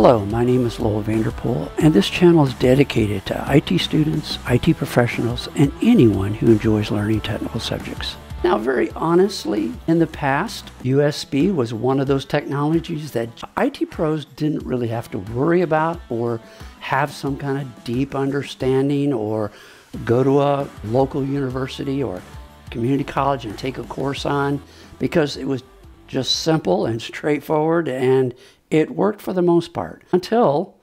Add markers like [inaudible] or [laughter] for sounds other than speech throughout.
Hello, my name is Lowell Vanderpool, and this channel is dedicated to IT students, IT professionals, and anyone who enjoys learning technical subjects. Now, very honestly, in the past, USB was one of those technologies that IT pros didn't really have to worry about or have some kind of deep understanding or go to a local university or community college and take a course on because it was just simple and straightforward and it worked for the most part until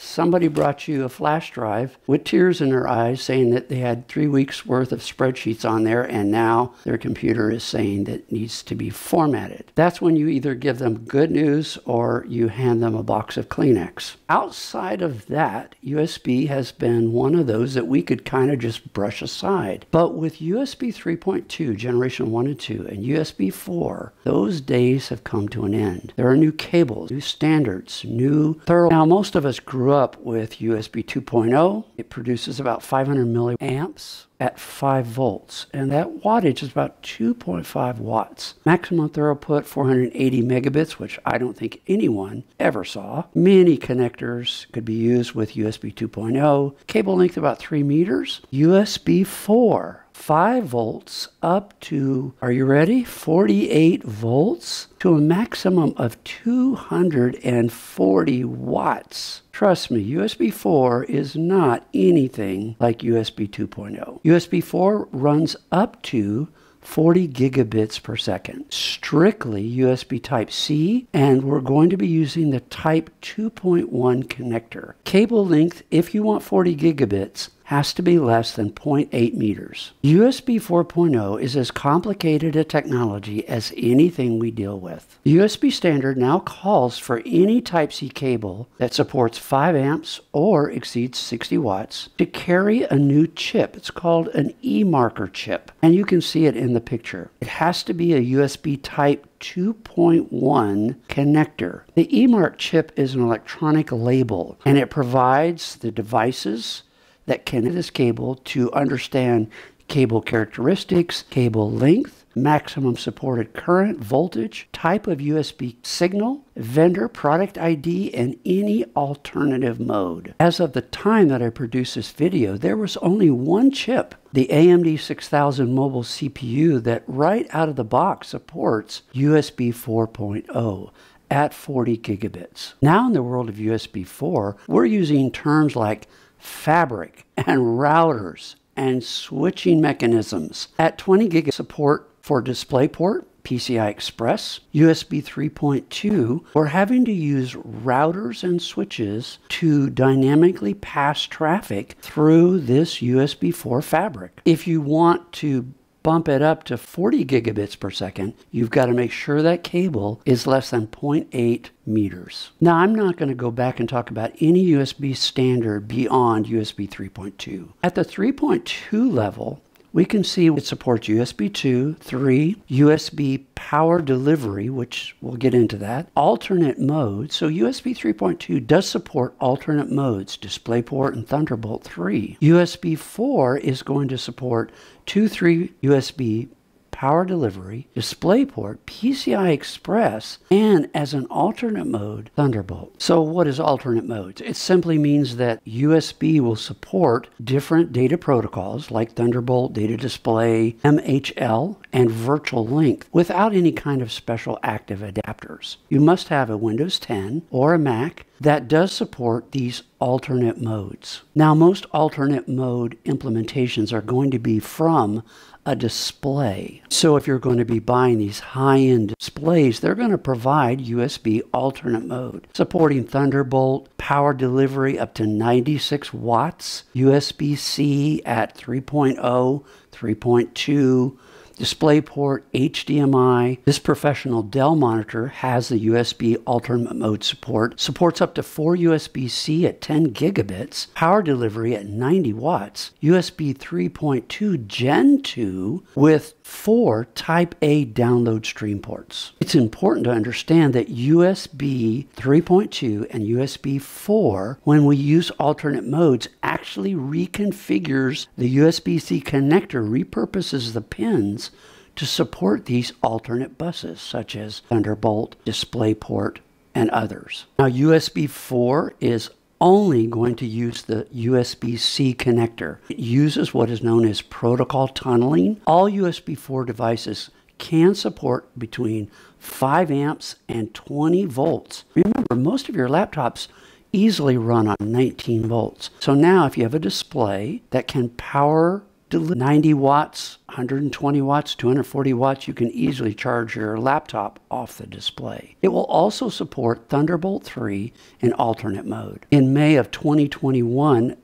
somebody brought you a flash drive with tears in their eyes saying that they had three weeks worth of spreadsheets on there and now their computer is saying that it needs to be formatted. That's when you either give them good news or you hand them a box of Kleenex. Outside of that, USB has been one of those that we could kind of just brush aside. But with USB 3.2, generation 1 and 2, and USB 4, those days have come to an end. There are new cables, new standards, new thorough. Now, most of us grew grew up with USB 2.0. It produces about 500 milliamps at 5 volts, and that wattage is about 2.5 watts. Maximum throughput 480 megabits, which I don't think anyone ever saw. Many connectors could be used with USB 2.0. Cable length about 3 meters. USB 4 5 volts up to, are you ready? 48 volts to a maximum of 240 watts. Trust me, USB 4 is not anything like USB 2.0. USB 4 runs up to 40 gigabits per second. Strictly USB Type C, and we're going to be using the Type 2.1 connector. Cable length, if you want 40 gigabits, has to be less than 0.8 meters. USB 4.0 is as complicated a technology as anything we deal with. The USB standard now calls for any Type-C cable that supports 5 amps or exceeds 60 watts to carry a new chip. It's called an e-marker chip, and you can see it in the picture. It has to be a USB Type 2.1 connector. The eMark chip is an electronic label and it provides the devices that connect this cable to understand cable characteristics, cable length, maximum supported current, voltage, type of USB signal, vendor product ID, and any alternative mode. As of the time that I produced this video, there was only one chip, the AMD 6000 mobile CPU that right out of the box supports USB 4.0 at 40 gigabits. Now in the world of USB 4, we're using terms like fabric and routers and switching mechanisms. At 20 gig support for DisplayPort, PCI Express, USB 3.2, we're having to use routers and switches to dynamically pass traffic through this USB 4 fabric. If you want to bump it up to 40 gigabits per second, you've got to make sure that cable is less than 0.8 meters. Now, I'm not going to go back and talk about any USB standard beyond USB 3.2. At the 3.2 level, we can see it supports USB 2, 3, USB power delivery, which we'll get into that, alternate modes. So USB 3.2 does support alternate modes, DisplayPort and Thunderbolt 3. USB 4 is going to support 2, 3 USB power delivery, DisplayPort, PCI Express, and as an alternate mode, Thunderbolt. So what is alternate modes? It simply means that USB will support different data protocols like Thunderbolt, Data Display, MHL, and Virtual Link without any kind of special active adapters. You must have a Windows 10 or a Mac that does support these alternate modes. Now, most alternate mode implementations are going to be from a display. So if you're going to be buying these high-end displays, they're going to provide USB alternate mode, supporting Thunderbolt, power delivery up to 96 watts, USB-C at 3.0, 3.2, DisplayPort, HDMI. This professional Dell monitor has the USB alternate mode support, supports up to four USB-C at 10 gigabits, power delivery at 90 watts, USB 3.2 Gen 2 with four Type A download stream ports. It's important to understand that USB 3.2 and USB 4, when we use alternate modes, actually reconfigures the USB C connector, repurposes the pins to support these alternate buses, such as Thunderbolt, DisplayPort, and others. Now, USB 4 is only going to use the USB C connector. It uses what is known as protocol tunneling. All USB 4 devices can support between 5 amps and 20 volts. Remember, most of your laptops easily run on 19 volts. So now if you have a display that can power 90 watts, 120 watts, 240 watts, you can easily charge your laptop off the display. It will also support Thunderbolt 3 in alternate mode. In May of 2021,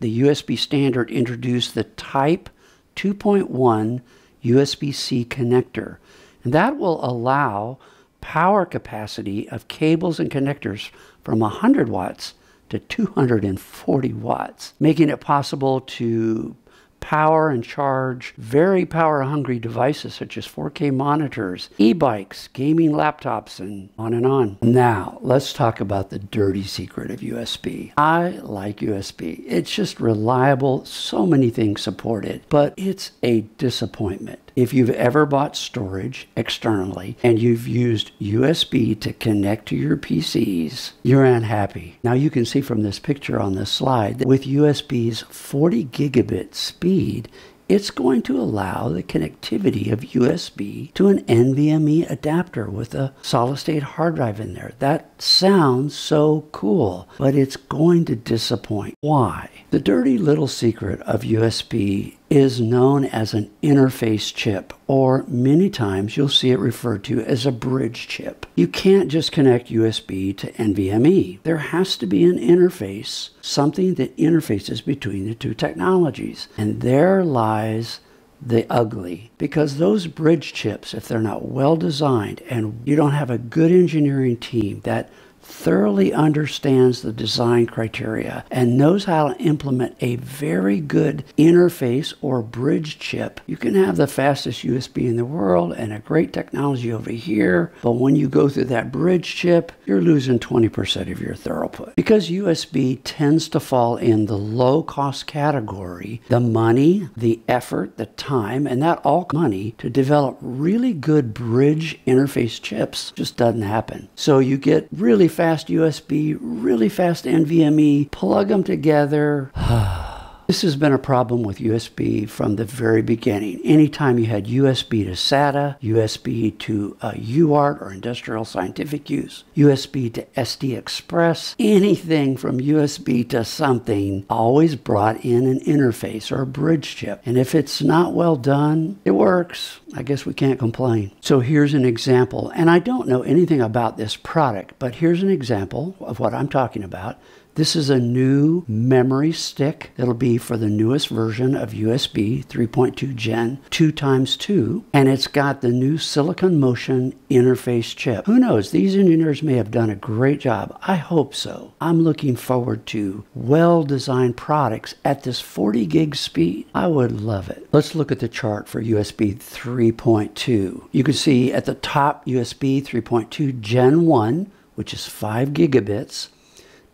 the USB standard introduced the Type 2.1 USB C connector, and that will allow power capacity of cables and connectors from 100 watts to 240 watts, making it possible to power and charge very power hungry devices such as 4K monitors, e bikes, gaming laptops, and on and on. Now, let's talk about the dirty secret of USB. I like USB, it's just reliable, so many things support it, but it's a disappointment. If you've ever bought storage externally and you've used USB to connect to your PCs, you're unhappy. Now you can see from this picture on this slide that with USB's 40 gigabit speed, it's going to allow the connectivity of USB to an NVMe adapter with a solid state hard drive in there. That sounds so cool, but it's going to disappoint. Why? The dirty little secret of USB is known as an interface chip, or many times you'll see it referred to as a bridge chip. You can't just connect USB to NVMe. There has to be an interface, something that interfaces between the two technologies. And there lies the ugly because those bridge chips if they're not well designed and you don't have a good engineering team that thoroughly understands the design criteria and knows how to implement a very good interface or bridge chip, you can have the fastest USB in the world and a great technology over here. But when you go through that bridge chip, you're losing 20% of your throughput. Because USB tends to fall in the low cost category, the money, the effort, the time, and that all money to develop really good bridge interface chips just doesn't happen. So you get really fast USB, really fast NVMe, plug them together. [sighs] [sighs] This has been a problem with USB from the very beginning. Anytime you had USB to SATA, USB to uh, UART or industrial scientific use, USB to SD Express, anything from USB to something always brought in an interface or a bridge chip. And if it's not well done, it works. I guess we can't complain. So here's an example. And I don't know anything about this product, but here's an example of what I'm talking about. This is a new memory stick. It'll be for the newest version of USB 3.2 Gen 2 times 2 and it's got the new Silicon Motion interface chip. Who knows? These engineers may have done a great job. I hope so. I'm looking forward to well-designed products at this 40 gig speed. I would love it. Let's look at the chart for USB 3.2. You can see at the top USB 3.2 Gen 1, which is 5 gigabits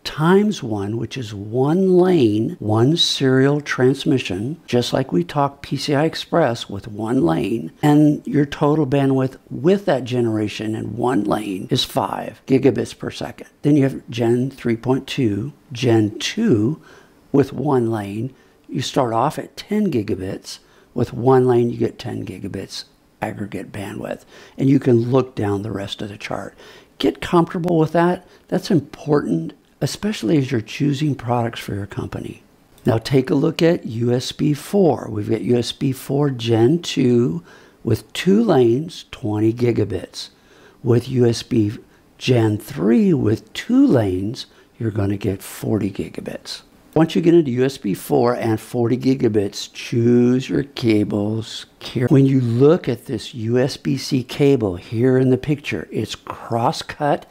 times one, which is one lane, one serial transmission, just like we talk PCI Express with one lane, and your total bandwidth with that generation in one lane is 5 gigabits per second. Then you have Gen 3.2, Gen 2 with one lane. You start off at 10 gigabits. With one lane, you get 10 gigabits aggregate bandwidth, and you can look down the rest of the chart. Get comfortable with that. That's important especially as you're choosing products for your company. Now take a look at USB 4. We've got USB 4 Gen 2 with two lanes, 20 gigabits. With USB Gen 3 with two lanes, you're going to get 40 gigabits. Once you get into USB 4 and 40 gigabits, choose your cables. When you look at this USB-C cable here in the picture, it's cross-cut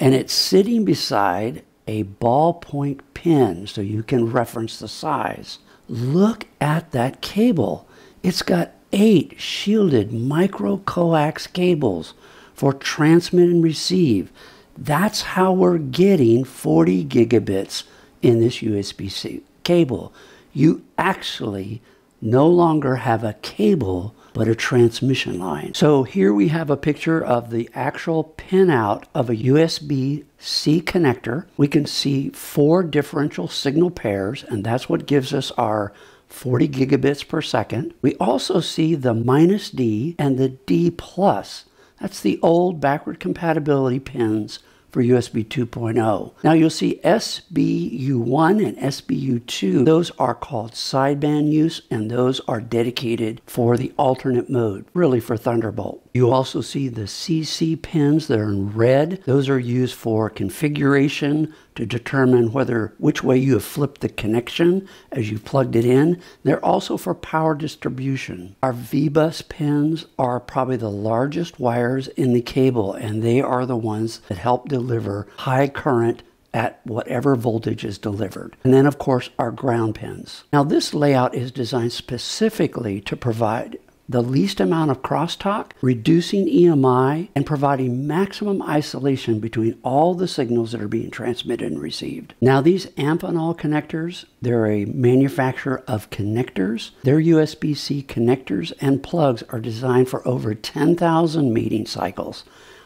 and it's sitting beside a ballpoint pen so you can reference the size. Look at that cable. It's got eight shielded micro coax cables for transmit and receive. That's how we're getting 40 gigabits in this USB-C cable. You actually no longer have a cable but a transmission line. So here we have a picture of the actual pinout of a USB-C connector. We can see four differential signal pairs and that's what gives us our 40 gigabits per second. We also see the minus D and the D plus. That's the old backward compatibility pins for USB 2.0. Now you'll see SBU1 and SBU2. Those are called sideband use and those are dedicated for the alternate mode, really for Thunderbolt. You also see the CC pins that are in red. Those are used for configuration to determine whether which way you have flipped the connection as you plugged it in. They're also for power distribution. Our V-Bus pins are probably the largest wires in the cable and they are the ones that help deliver high current at whatever voltage is delivered. And then, of course, our ground pins. Now, this layout is designed specifically to provide the least amount of crosstalk, reducing EMI, and providing maximum isolation between all the signals that are being transmitted and received. Now, these Amphenol connectors, they're a manufacturer of connectors. Their USB-C connectors and plugs are designed for over 10,000 meeting cycles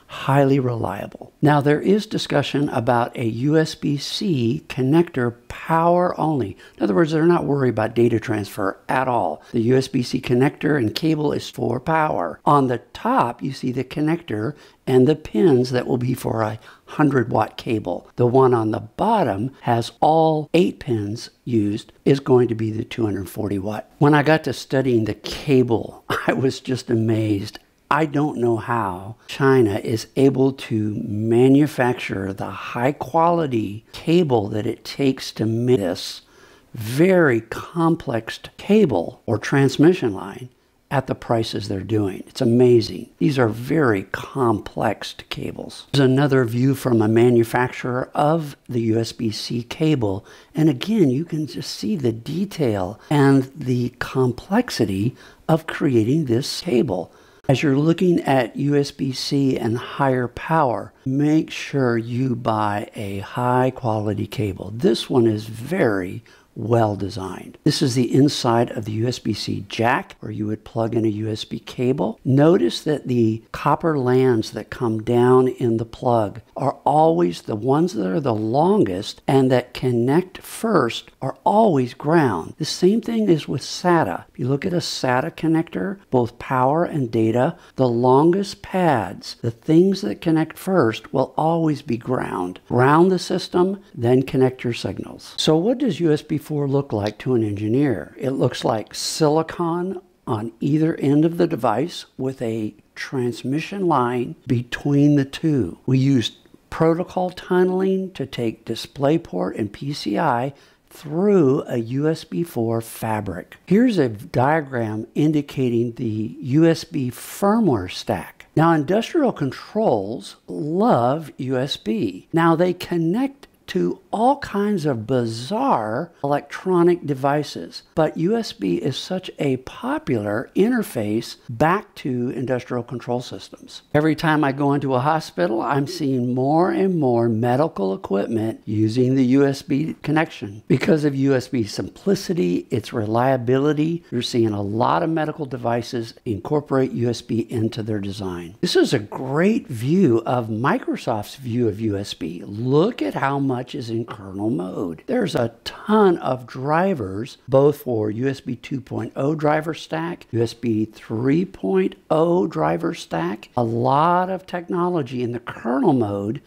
highly reliable. Now, there is discussion about a USB C connector power only. In other words, they're not worried about data transfer at all. The USB C connector and cable is for power. On the top, you see the connector and the pins that will be for a 100 watt cable. The one on the bottom has all eight pins used is going to be the 240 watt. When I got to studying the cable, [laughs] I was just amazed I don't know how China is able to manufacture the high quality cable that it takes to make this very complex cable or transmission line at the prices they're doing. It's amazing. These are very complex cables. There's another view from a manufacturer of the USB-C cable. And again, you can just see the detail and the complexity of creating this cable. As you're looking at USB-C and higher power, make sure you buy a high quality cable. This one is very well designed. This is the inside of the USB-C jack where you would plug in a USB cable. Notice that the copper lands that come down in the plug are always the ones that are the longest and that connect first are always ground. The same thing is with SATA. If you look at a SATA connector, both power and data, the longest pads, the things that connect first will always be ground. Ground the system, then connect your signals. So what does USB 4 look like to an engineer? It looks like silicon on either end of the device with a transmission line between the two. We used protocol tunneling to take DisplayPort and PCI through a USB 4 fabric. Here's a diagram indicating the USB firmware stack. Now, industrial controls love USB. Now, they connect to all kinds of bizarre electronic devices. But USB is such a popular interface back to industrial control systems. Every time I go into a hospital, I'm seeing more and more medical equipment using the USB connection. Because of USB simplicity, its reliability, you're seeing a lot of medical devices incorporate USB into their design. This is a great view of Microsoft's view of USB. Look at how much is in kernel mode. There's a ton of drivers, both for USB 2.0 driver stack, USB 3.0 driver stack, a lot of technology in the kernel mode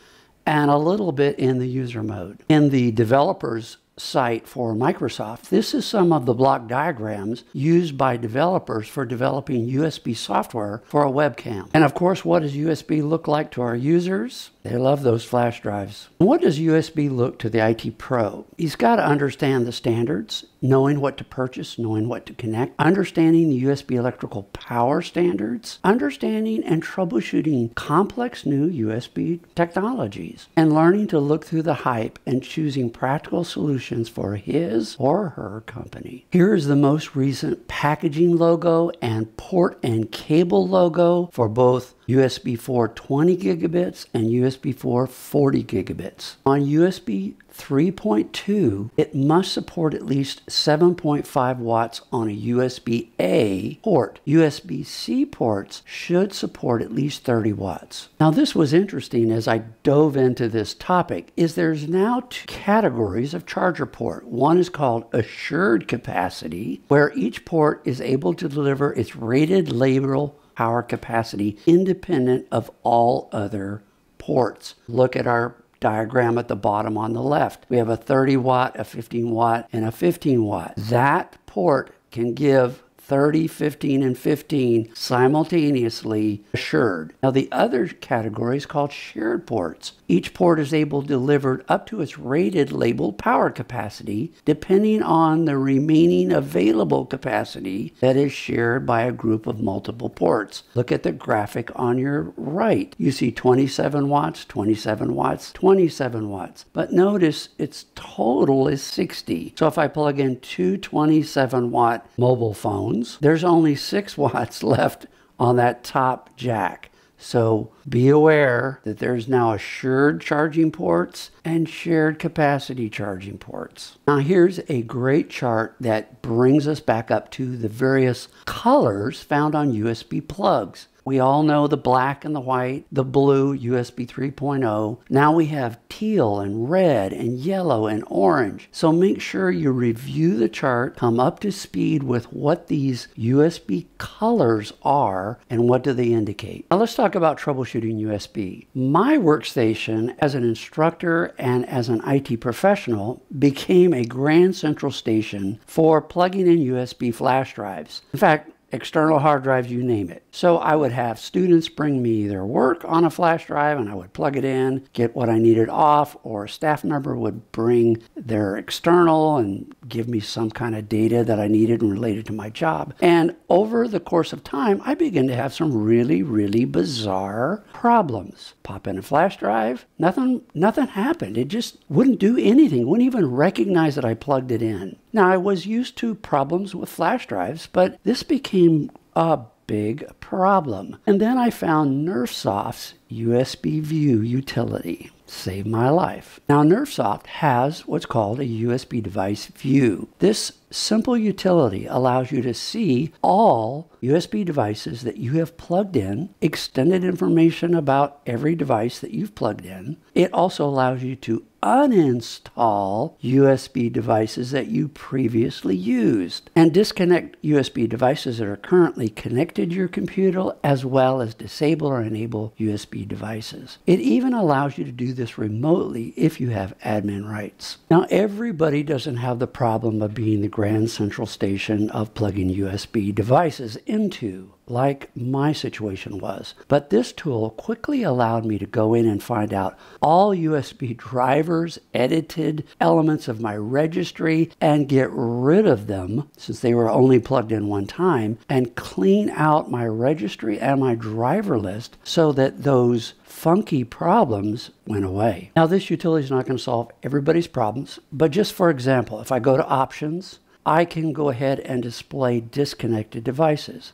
and a little bit in the user mode. In the developers site for Microsoft, this is some of the block diagrams used by developers for developing USB software for a webcam. And of course, what does USB look like to our users? They love those flash drives. What does USB look to the IT pro? He's got to understand the standards, knowing what to purchase, knowing what to connect, understanding the USB electrical power standards, understanding and troubleshooting complex new USB technologies, and learning to look through the hype and choosing practical solutions for his or her company. Here is the most recent packaging logo and port and cable logo for both USB 4 20 gigabits and USB 4 40 gigabits. On USB 3.2, it must support at least 7.5 watts on a USB A port. USB C ports should support at least 30 watts. Now this was interesting as I dove into this topic is there's now two categories of charger port. One is called assured capacity where each port is able to deliver its rated label power capacity independent of all other ports. Look at our diagram at the bottom on the left. We have a 30 watt, a 15 watt, and a 15 watt. That port can give 30, 15, and 15 simultaneously assured. Now, the other category is called shared ports. Each port is able to deliver up to its rated labeled power capacity, depending on the remaining available capacity that is shared by a group of multiple ports. Look at the graphic on your right. You see 27 watts, 27 watts, 27 watts. But notice its total is 60. So if I plug in two 27 watt mobile phones, there's only six [laughs] watts left on that top jack. So be aware that there's now assured charging ports and shared capacity charging ports. Now here's a great chart that brings us back up to the various colors found on USB plugs. We all know the black and the white, the blue USB 3.0. Now we have teal and red and yellow and orange. So make sure you review the chart, come up to speed with what these USB colors are and what do they indicate. Now let's talk about troubleshooting USB. My workstation as an instructor and as an IT professional became a grand central station for plugging in USB flash drives. In fact, external hard drives, you name it. So I would have students bring me their work on a flash drive and I would plug it in, get what I needed off, or a staff member would bring their external and give me some kind of data that I needed and related to my job. And over the course of time, I began to have some really, really bizarre problems. Pop in a flash drive, nothing, nothing happened. It just wouldn't do anything, wouldn't even recognize that I plugged it in. Now, I was used to problems with flash drives, but this became a big problem. And then I found NirSoft's USB View utility. Saved my life. Now, NerfSoft has what's called a USB device view. This simple utility allows you to see all USB devices that you have plugged in, extended information about every device that you've plugged in. It also allows you to uninstall USB devices that you previously used and disconnect USB devices that are currently connected to your computer as well as disable or enable USB devices. It even allows you to do this remotely if you have admin rights. Now everybody doesn't have the problem of being the grand central station of plugging USB devices into like my situation was. But this tool quickly allowed me to go in and find out all USB drivers, edited elements of my registry, and get rid of them since they were only plugged in one time, and clean out my registry and my driver list so that those funky problems went away. Now, this utility is not going to solve everybody's problems, but just for example, if I go to options, I can go ahead and display disconnected devices.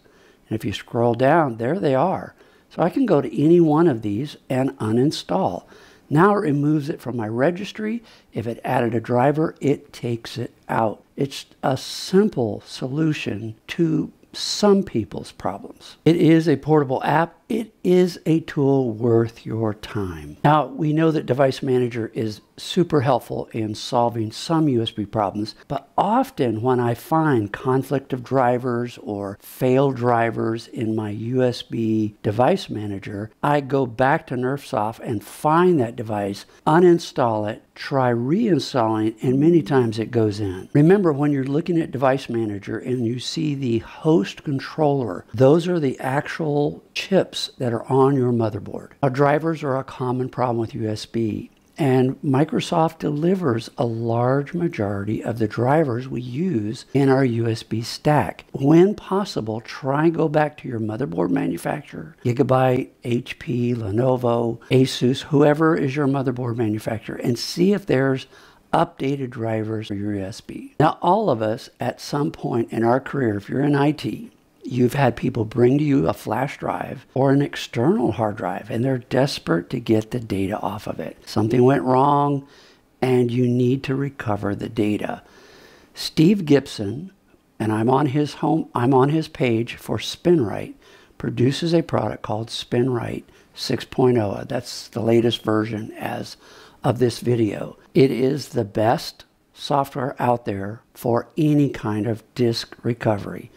And if you scroll down, there they are. So I can go to any one of these and uninstall. Now it removes it from my registry. If it added a driver, it takes it out. It's a simple solution to some people's problems. It is a portable app it is a tool worth your time. Now, we know that Device Manager is super helpful in solving some USB problems, but often when I find conflict of drivers or failed drivers in my USB device manager, I go back to NirSoft and find that device, uninstall it, try reinstalling, and many times it goes in. Remember, when you're looking at Device Manager and you see the host controller, those are the actual chips that are on your motherboard. Now, drivers are a common problem with USB. And Microsoft delivers a large majority of the drivers we use in our USB stack. When possible, try and go back to your motherboard manufacturer, Gigabyte, HP, Lenovo, Asus, whoever is your motherboard manufacturer, and see if there's updated drivers for your USB. Now, all of us at some point in our career, if you're in IT, You've had people bring to you a flash drive or an external hard drive, and they're desperate to get the data off of it. Something went wrong, and you need to recover the data. Steve Gibson, and I'm on his home, I'm on his page for SpinRite, produces a product called SpinRite 6.0. That's the latest version as of this video. It is the best software out there for any kind of disk recovery.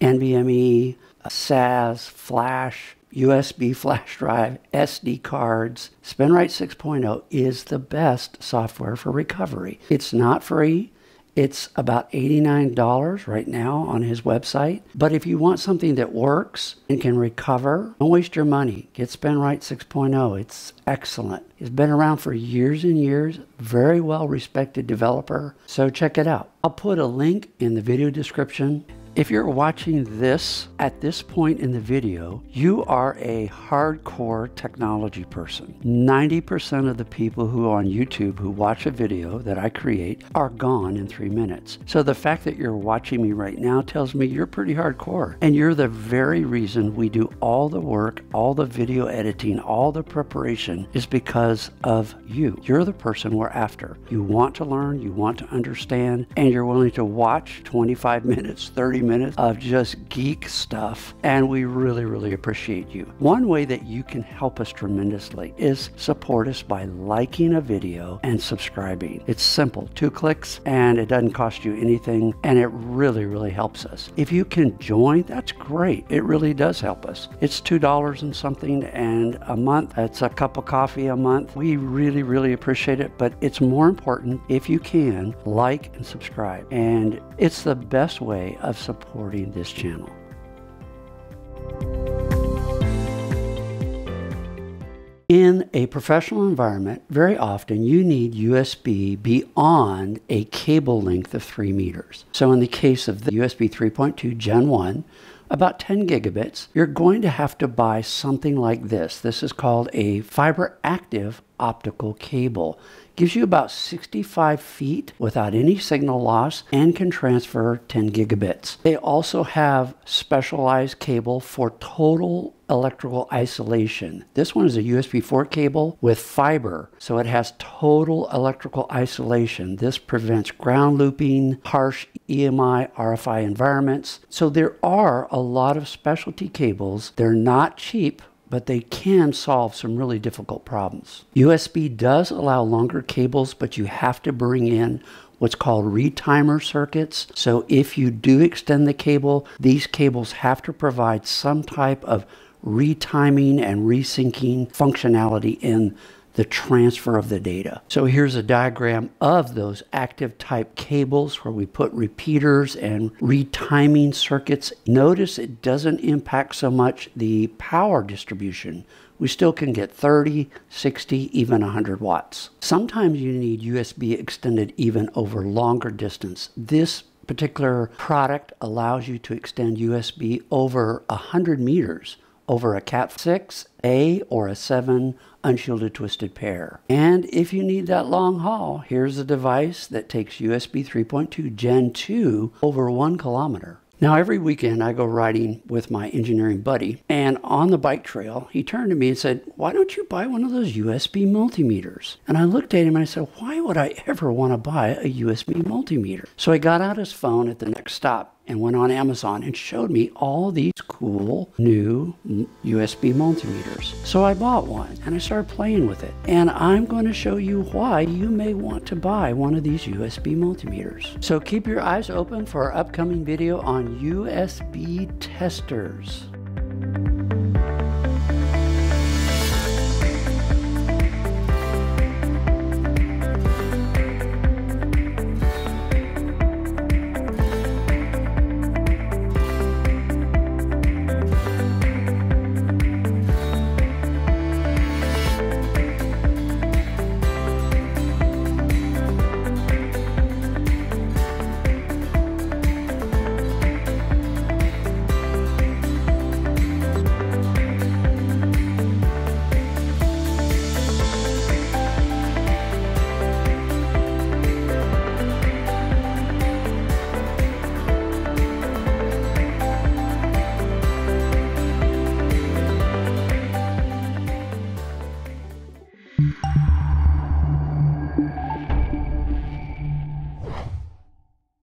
NVMe, SAS, Flash, USB flash drive, SD cards. SpinRite 6.0 is the best software for recovery. It's not free. It's about $89 right now on his website. But if you want something that works and can recover, don't waste your money. Get SpinRite 6.0. It's excellent. It's been around for years and years, very well respected developer. So check it out. I'll put a link in the video description if you're watching this at this point in the video, you are a hardcore technology person. 90% of the people who are on YouTube who watch a video that I create are gone in three minutes. So the fact that you're watching me right now tells me you're pretty hardcore. And you're the very reason we do all the work, all the video editing, all the preparation is because of you. You're the person we're after. You want to learn, you want to understand, and you're willing to watch 25 [laughs] minutes, 30 minutes of just geek stuff, and we really, really appreciate you. One way that you can help us tremendously is support us by liking a video and subscribing. It's simple, two clicks, and it doesn't cost you anything, and it really, really helps us. If you can join, that's great. It really does help us. It's $2 and something, and a month, That's a cup of coffee a month. We really, really appreciate it, but it's more important if you can like and subscribe. And it's the best way of supporting supporting this channel. In a professional environment, very often you need USB beyond a cable length of 3 meters. So in the case of the USB 3.2 Gen 1, about 10 gigabits, you're going to have to buy something like this. This is called a fiber active optical cable. Gives you about 65 feet without any signal loss and can transfer 10 gigabits. They also have specialized cable for total electrical isolation. This one is a USB 4 cable with fiber, so it has total electrical isolation. This prevents ground looping, harsh EMI, RFI environments. So there are a lot of specialty cables. They're not cheap, but they can solve some really difficult problems. USB does allow longer cables, but you have to bring in what's called retimer circuits. So if you do extend the cable, these cables have to provide some type of retiming and resyncing functionality in the transfer of the data. So here's a diagram of those active type cables where we put repeaters and retiming circuits. Notice it doesn't impact so much the power distribution. We still can get 30, 60, even 100 watts. Sometimes you need USB extended even over longer distance. This particular product allows you to extend USB over 100 meters over a Cat 6, A, or a 7 unshielded twisted pair. And if you need that long haul, here's a device that takes USB 3.2 Gen 2 over one kilometer. Now, every weekend I go riding with my engineering buddy, and on the bike trail, he turned to me and said, Why don't you buy one of those USB multimeters? And I looked at him and I said, Why would I ever want to buy a USB multimeter? So I got out his phone at the next stop and went on Amazon and showed me all these cool new USB multimeters. So I bought one and I started playing with it. And I'm going to show you why you may want to buy one of these USB multimeters. So keep your eyes open for our upcoming video on USB testers.